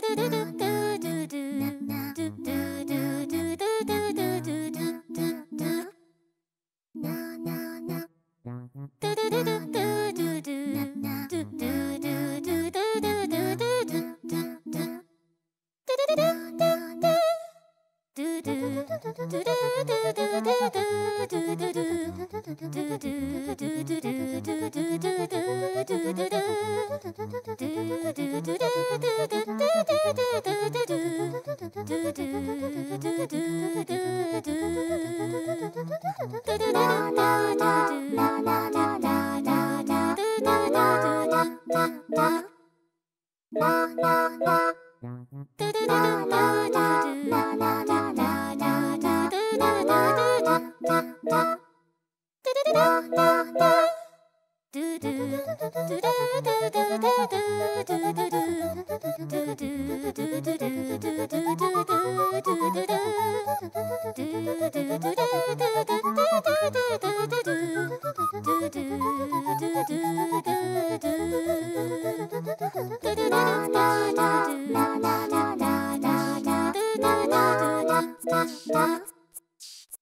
ドゥドゥ da da da da da da